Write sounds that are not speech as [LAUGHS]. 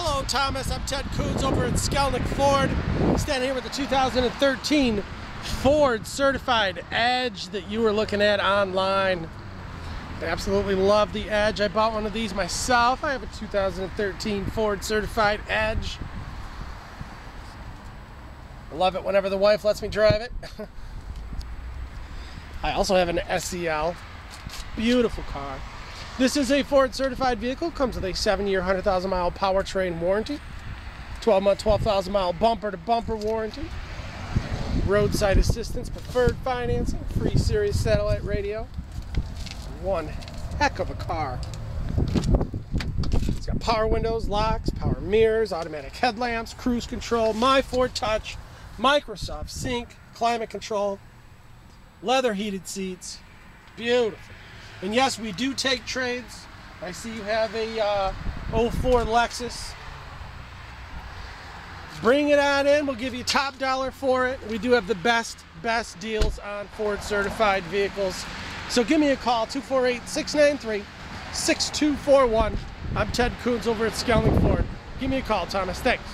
Hello, Thomas. I'm Ted Coons over at Skalnek Ford. Standing here with the 2013 Ford Certified Edge that you were looking at online. I absolutely love the Edge. I bought one of these myself. I have a 2013 Ford Certified Edge. I love it whenever the wife lets me drive it. [LAUGHS] I also have an SEL. Beautiful car. This is a Ford certified vehicle. Comes with a 7-year, 100,000 mile powertrain warranty. 12 month, 12,000 mile bumper to bumper warranty. Roadside assistance, preferred financing, free Sirius satellite radio. One heck of a car. It's got power windows, locks, power mirrors, automatic headlamps, cruise control, My Ford Touch, Microsoft Sync, climate control, leather heated seats. Beautiful. And yes, we do take trades. I see you have a uh, 04 Lexus. Bring it on in. We'll give you top dollar for it. We do have the best, best deals on Ford certified vehicles. So give me a call, 248-693-6241. I'm Ted Coons over at Skalnek Ford. Give me a call, Thomas. Thanks.